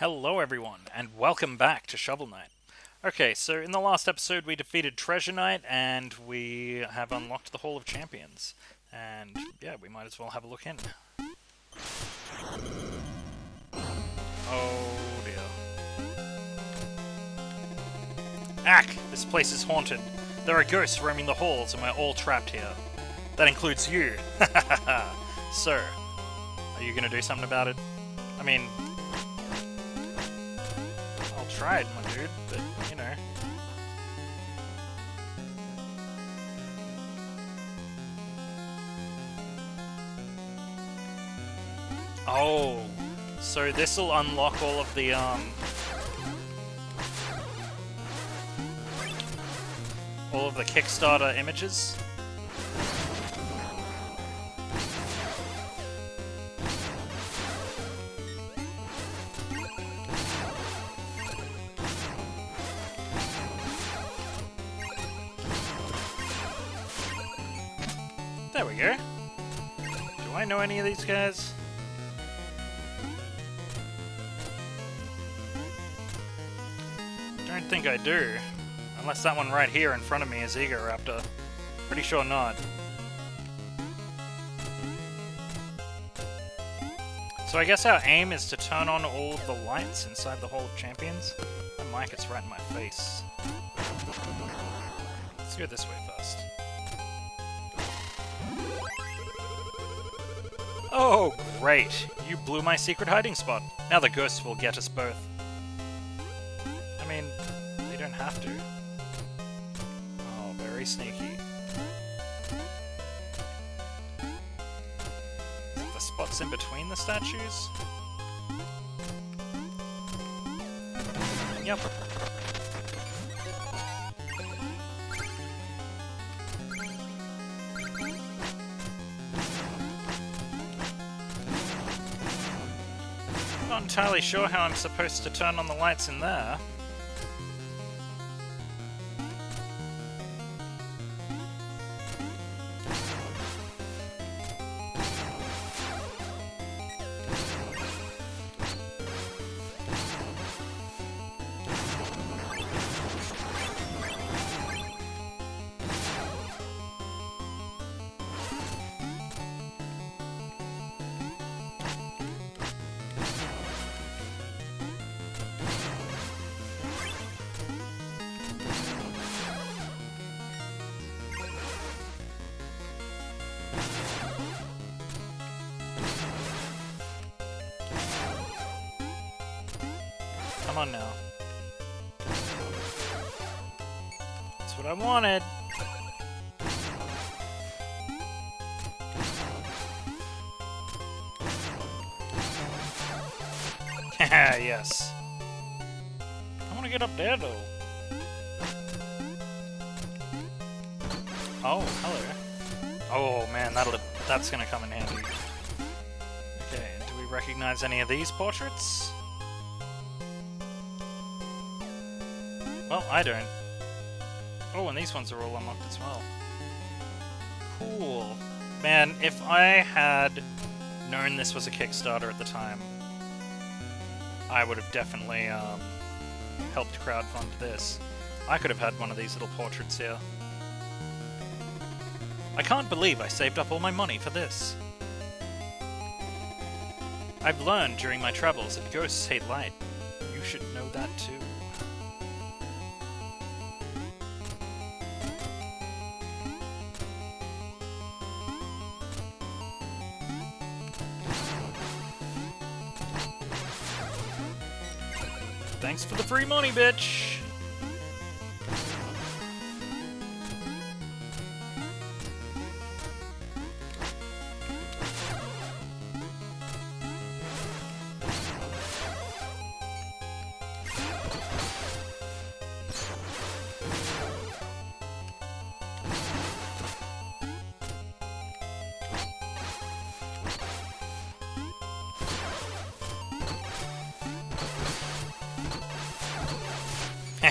Hello, everyone, and welcome back to Shovel Knight. Okay, so in the last episode, we defeated Treasure Knight, and we have unlocked the Hall of Champions. And yeah, we might as well have a look in. Oh dear. Ack! This place is haunted. There are ghosts roaming the halls, and we're all trapped here. That includes you. Sir, are you gonna do something about it? I mean, It, my dude, but you know. Oh, so this will unlock all of the um, all of the Kickstarter images. There we go. Do I know any of these guys? Don't think I do. Unless that one right here in front of me is Egoraptor. Pretty sure not. So I guess our aim is to turn on all the lights inside the Hall of Champions. My mic is right in my face. Let's go this way first. Oh, great! You blew my secret hiding spot. Now the ghosts will get us both. I mean, they don't have to. Oh, very sneaky. The spots in between the statues? Yep. Entirely sure how I'm supposed to turn on the lights in there. Now. That's what I wanted. yes. I want to get up there though. Oh, hello. Oh man, that'll that's gonna come in handy. Okay, do we recognize any of these portraits? I don't. Oh, and these ones are all unlocked as well. Cool. Man, if I had known this was a Kickstarter at the time, I would have definitely um, helped crowdfund this. I could have had one of these little portraits here. I can't believe I saved up all my money for this. I've learned during my travels that ghosts hate light. You should know that too. Thanks for the free money, bitch!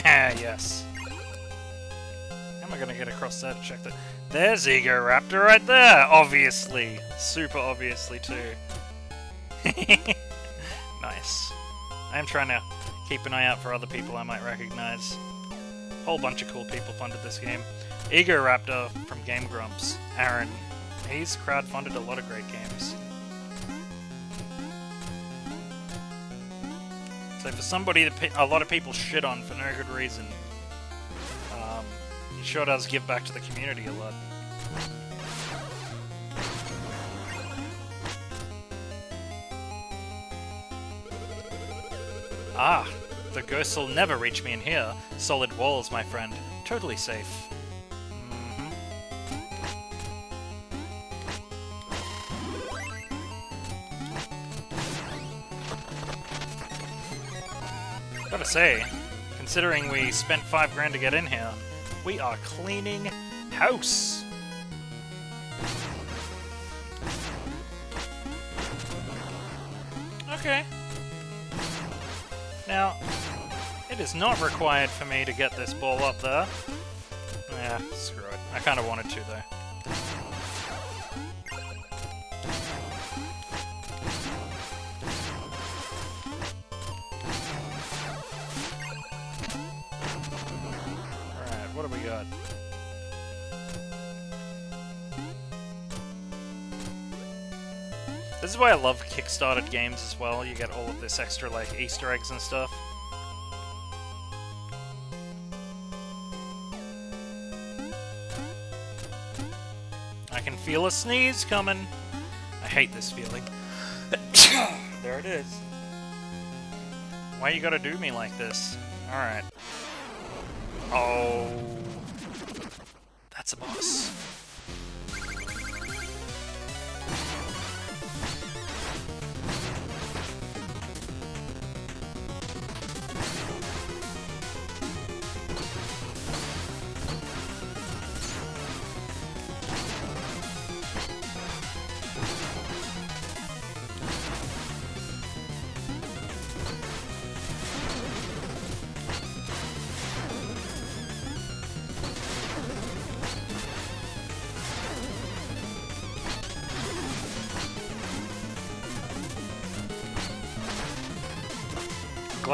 Yes. How am I gonna get across there to check that? There's Egoraptor right there! Obviously. Super obviously, too. nice. I am trying to keep an eye out for other people I might recognize. Whole bunch of cool people funded this game. Egoraptor from Game Grumps. Arin. He's crowdfunded a lot of great games. So for somebody that a lot of people shit on for no good reason, um, he sure does give back to the community a lot. Ah, the ghosts will never reach me in here. Solid walls, my friend. Totally safe. Gotta say, considering we spent five grand to get in here, we are cleaning house. Okay. Now, it is not required for me to get this ball up there. Yeah, screw it. I kind of wanted to, though. Is why I love Kickstarted games as well. You get all of this extra, like, Easter eggs and stuff. I can feel a sneeze coming. I hate this feeling. there it is. Why you gotta do me like this? Alright. Oh. That's a boss.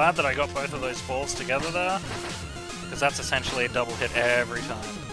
Glad that I got both of those balls together there, because that's essentially a double hit every time.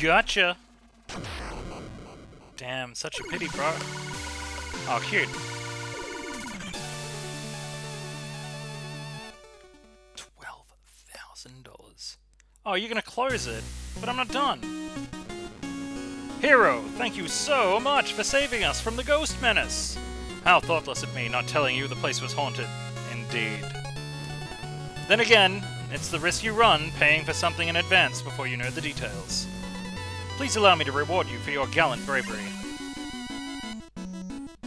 Gotcha! Damn, such a pity, bro. Oh, cute. Twelve thousand dollars. Oh, you're gonna close it, but I'm not done. Hero, thank you so much for saving us from the ghost menace. How thoughtless of me not telling you the place was haunted. Indeed. Then again, it's the risk you run paying for something in advance before you know the details. Please allow me to reward you for your gallant bravery.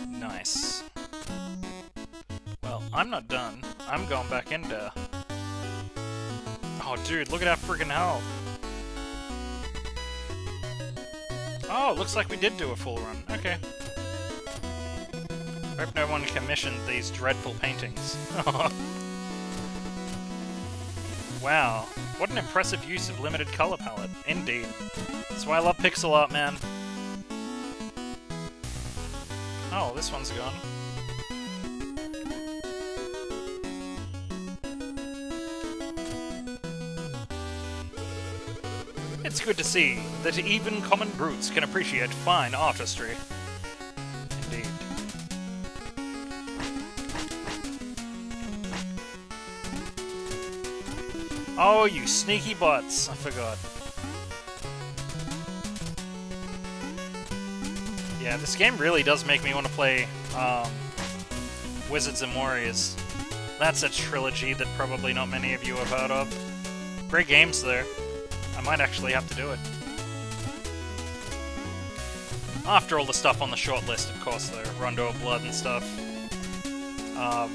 Nice. Well, I'm not done. I'm going back in there. Oh, dude, look at that freaking health. Oh, looks like we did do a full run. Okay. Hope no one commissioned these dreadful paintings. wow. What an impressive use of limited color palette. Indeed. That's why I love pixel art, man. Oh, this one's gone. It's good to see that even common brutes can appreciate fine artistry. Oh, you sneaky butts! I forgot. Yeah, this game really does make me want to play um, Wizards and Warriors. That's a trilogy that probably not many of you have heard of. Great games there. I might actually have to do it. After all the stuff on the short list, of course, though. Rondo of Blood and stuff. Um,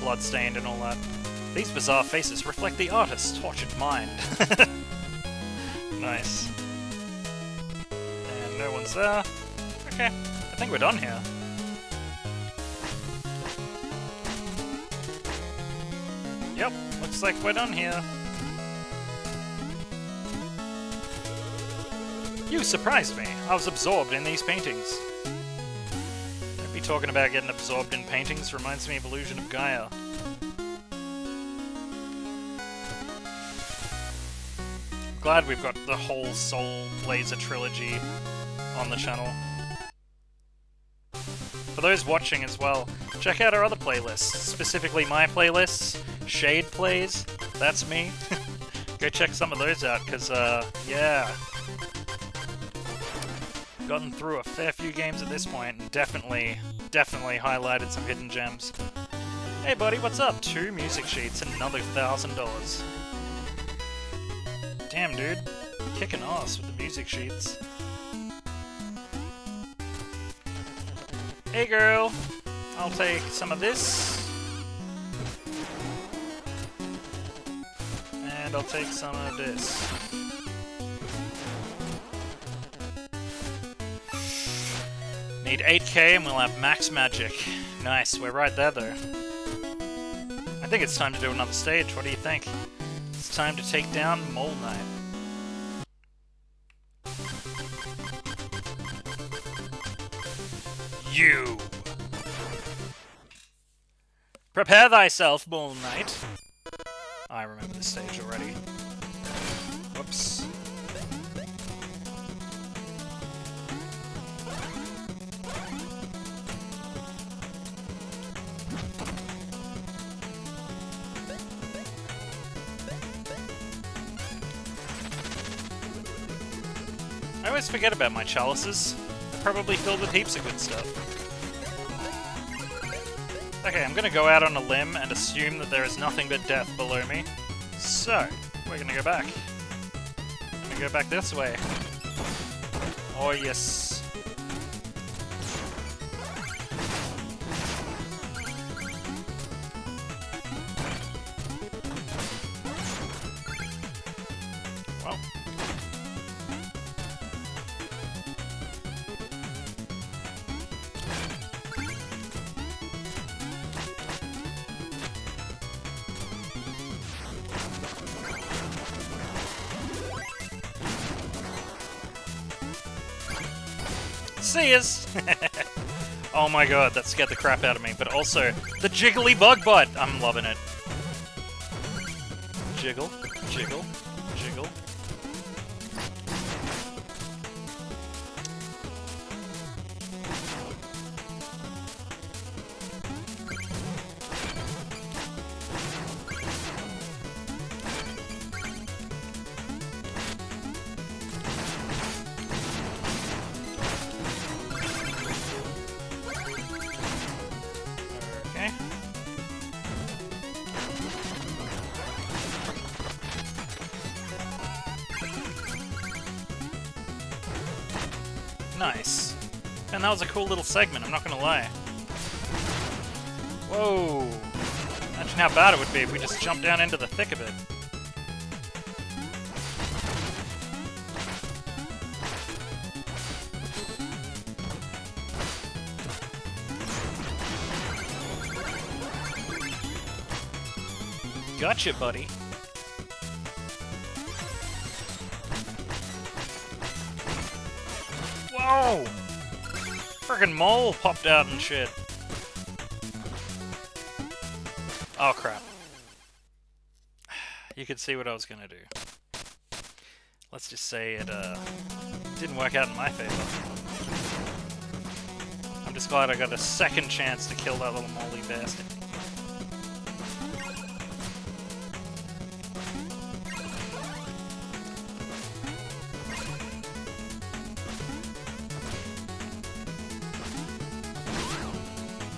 Bloodstained and all that. These bizarre faces reflect the artist's tortured mind. nice. And no one's there. Okay, I think we're done here. Yep, looks like we're done here. You surprised me. I was absorbed in these paintings. Don't be talking about getting absorbed in paintings reminds me of Illusion of Gaia. Glad we've got the whole Soul Blazer trilogy on the channel. For those watching as well, check out our other playlists, specifically my playlists, Shade Plays, that's me. Go check some of those out, because, uh, yeah, gotten through a fair few games at this point, and definitely, definitely highlighted some hidden gems. Hey buddy, what's up? Two music sheets and another thousand dollars. Damn dude, kicking ass with the music sheets. Hey girl, I'll take some of this. And I'll take some of this. Need 8k and we'll have max magic. Nice, we're right there though. I think it's time to do another stage, what do you think? Time to take down Mole Knight. You! Prepare thyself, Mole Knight. I remember this stage already. Forget about my chalices. Probably filled with heaps of good stuff. Okay, I'm gonna go out on a limb and assume that there is nothing but death below me. So, we're gonna go back. I'm gonna go back this way. Oh yes. See yous! oh my god, that scared the crap out of me. But also, the jiggly bug butt! I'm loving it. Jiggle, jiggle. Nice. And that was a cool little segment, I'm not gonna lie. Whoa! Imagine how bad it would be if we just jumped down into the thick of it. Gotcha, buddy. Mole popped out and shit. Oh crap. You could see what I was gonna do. Let's just say it uh, didn't work out in my favor. I'm just glad I got a second chance to kill that little molly bastard.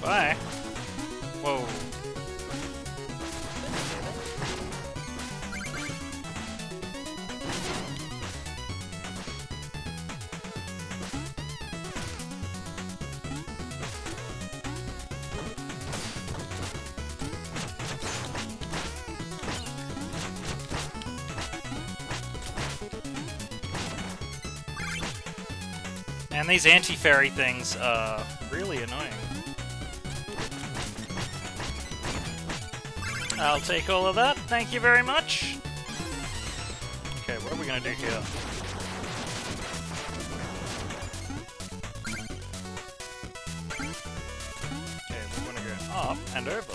Bye. Whoa. And these anti-fairy things are I'll take all of that, thank you very much. Okay, what are we gonna do here? Okay, we're gonna go up and over.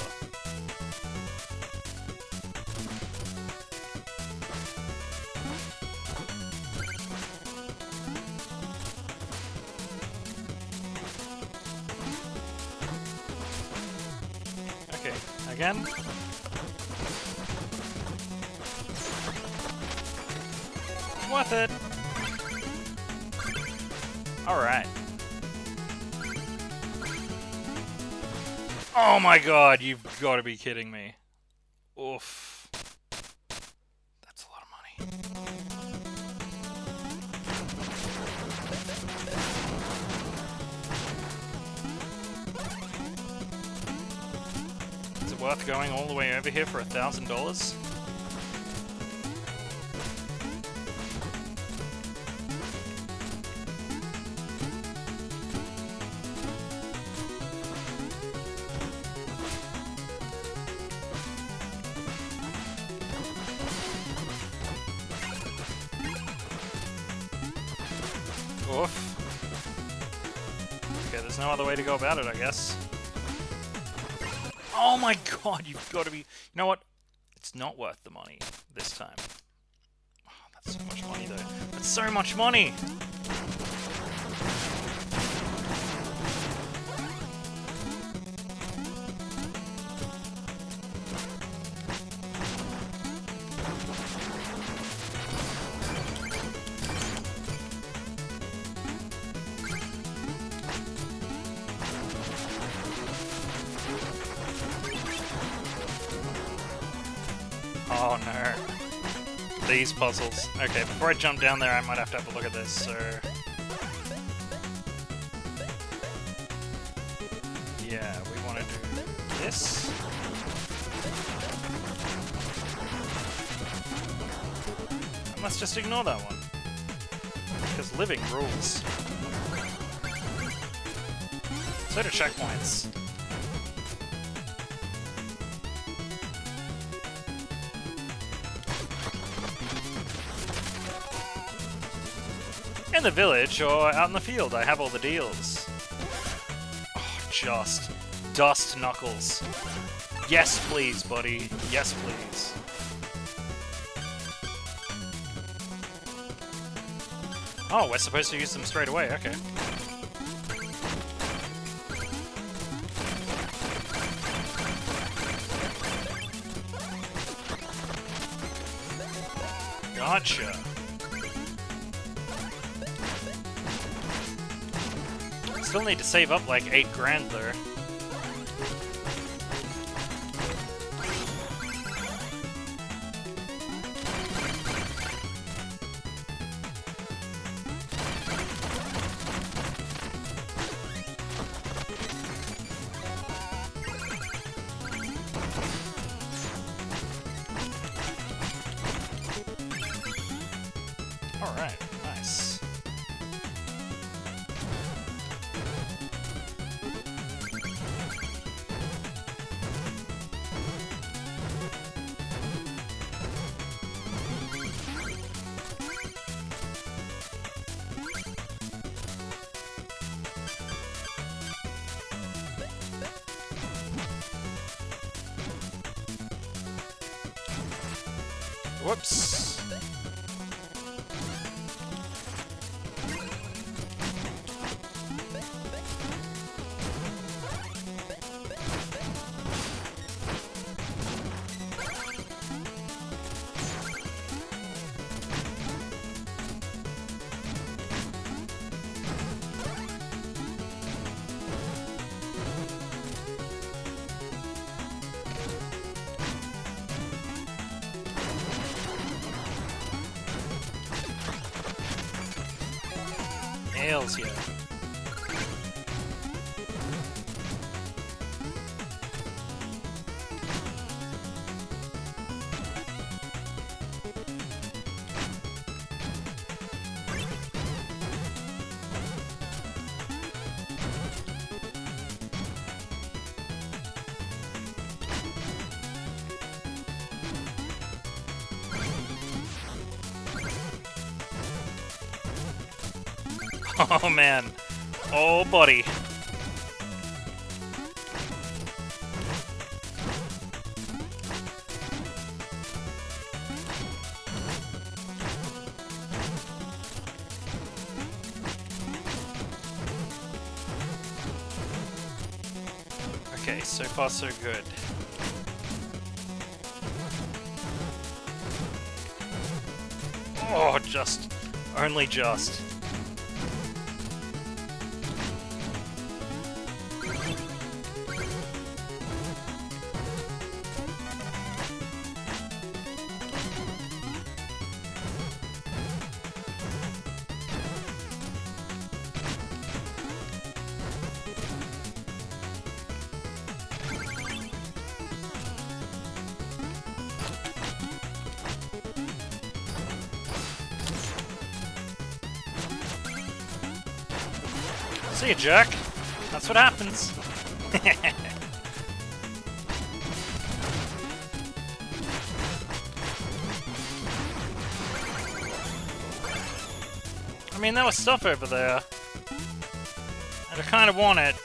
Okay, again. Worth it. Alright. Oh my god, you've got to be kidding me. Oof. That's a lot of money. Is it worth going all the way over here for a thousand dollars? To go about it, I guess. Oh my god, you've got to be... You know what? It's not worth the money this time. Oh, that's so much money, though. That's so much money! Oh no. These puzzles. Okay, before I jump down there, I might have to have a look at this, so... Yeah, we want to do this. And let's just ignore that one. Because living rules. So do checkpoints. In the village or out in the field, I have all the deals. Oh, just. Dust Knuckles. Yes, please, buddy. Yes, please. Oh, we're supposed to use them straight away, okay. Gotcha. Still need to save up like eight grand though. Whoops. Oh man. Oh buddy. Okay, so far so good. Oh, just. Only just. See you, jerk. That's what happens. I mean, there was stuff over there. And I kind of want it.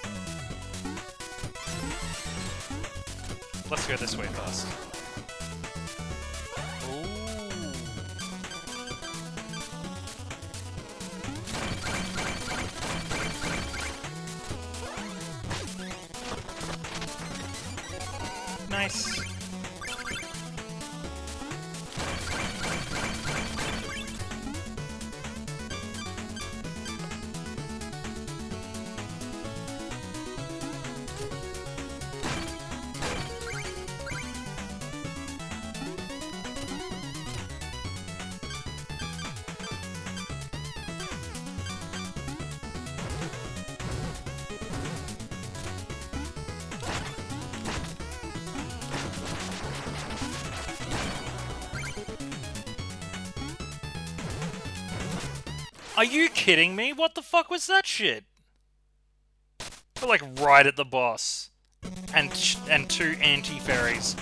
Let's go this way first. Nice. Are you kidding me? What the fuck was that shit? We're like right at the boss. And and two anti-fairies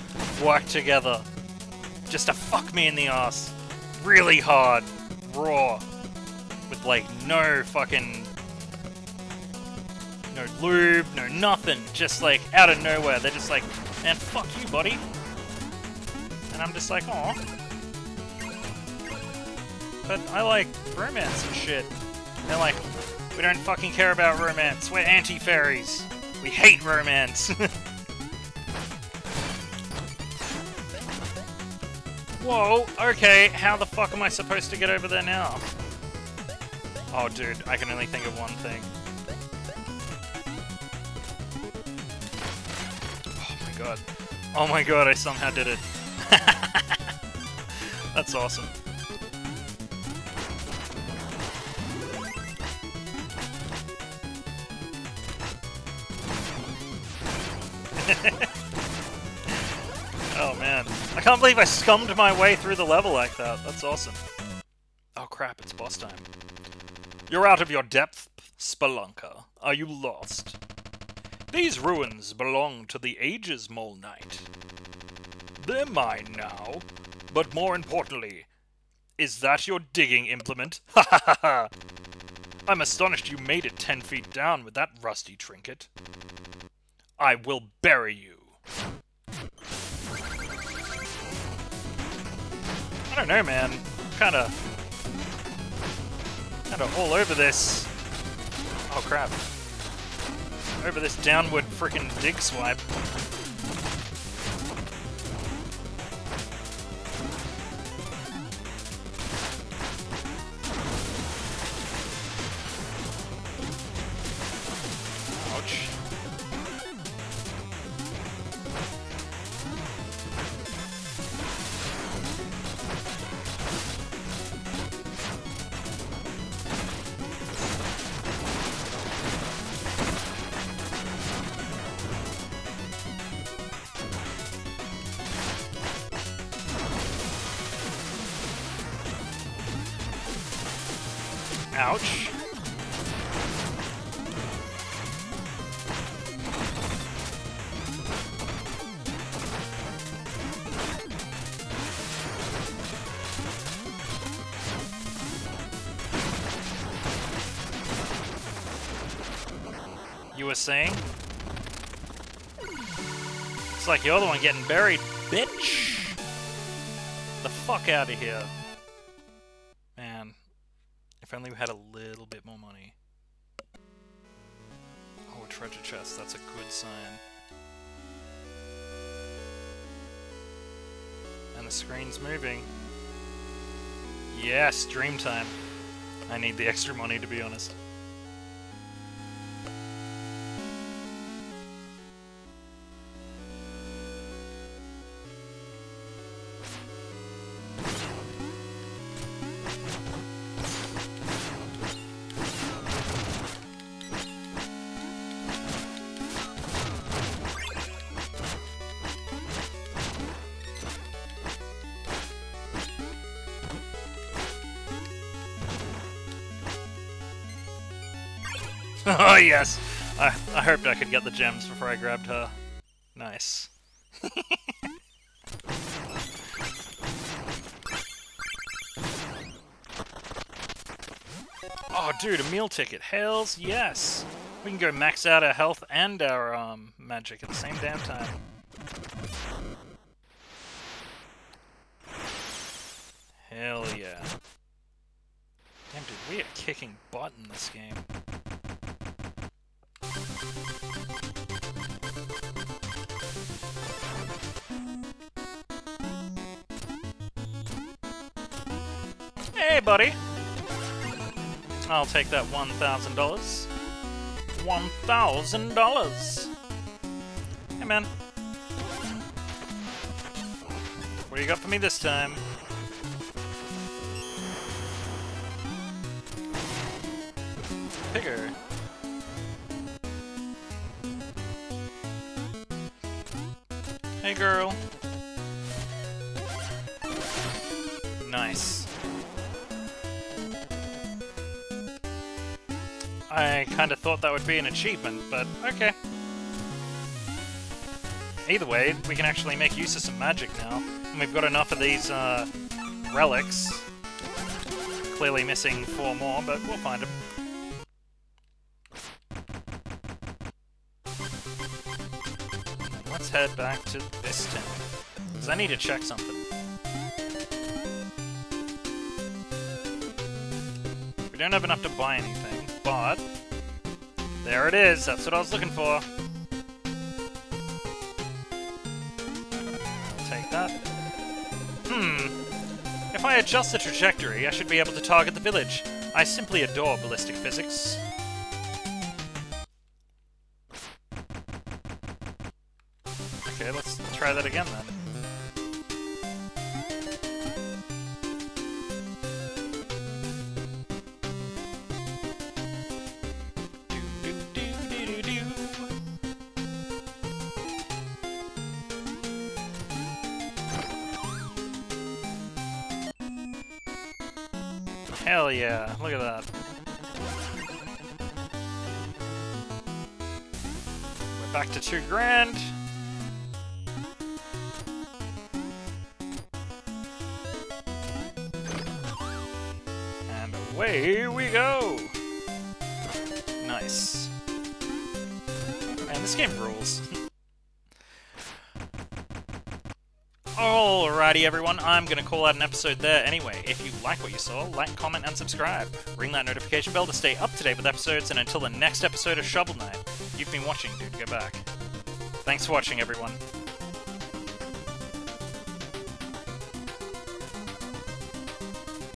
work together. Just to fuck me in the ass. Really hard. Raw. With like no fucking... No lube, no nothing. Just like out of nowhere. They're just like, man, fuck you, buddy. And I'm just like, aw. But I like romance and shit. They're like, we don't fucking care about romance. We're anti-fairies. We hate romance. Whoa, okay, how the fuck am I supposed to get over there now? Oh, dude, I can only think of one thing. Oh my god. Oh my god, I somehow did it. That's awesome. Can't believe I scummed my way through the level like that. That's awesome. Oh crap, it's boss time. You're out of your depth, Spelunker. Are you lost? These ruins belong to the Ages Mole Knight. They're mine now. But more importantly, is that your digging implement? Ha ha ha ha! I'm astonished you made it ten feet down with that rusty trinket. I will bury you. I don't know, man. Kind of, kind of all over this. Oh crap! Over this downward freaking dig swipe. Ouch. You were saying? It's like you're the one getting buried, bitch! The fuck out of here. Screen's moving. Yes, dream time. I need the extra money to be honest. yes! I, I hoped I could get the gems before I grabbed her. Nice. oh dude, a meal ticket. Hells yes! We can go max out our health and our um, magic at the same damn time. Hell yeah. Damn dude, we are kicking butt in this game. Buddy. I'll take that $1,000. $1,000! Hey, man. What do you got for me this time? That would be an achievement, but okay. Either way, we can actually make use of some magic now. And we've got enough of these uh, relics. Clearly missing four more, but we'll find them. Let's head back to this temple. Because I need to check something. We don't have enough to buy anything, but... There it is, that's what I was looking for. I'll take that. Hmm. If I adjust the trajectory, I should be able to target the village. I simply adore ballistic physics. Okay, let's try that again then. Hell yeah, look at that. We're back to two grand. And away we go! Nice. Man, this game rules. Alrighty, everyone, I'm going to call out an episode there anyway. If you like what you saw, like, comment, and subscribe. Ring that notification bell to stay up to date with episodes, and until the next episode of Shovel Knight, you've been watching Dude Go Back. Thanks for watching, everyone.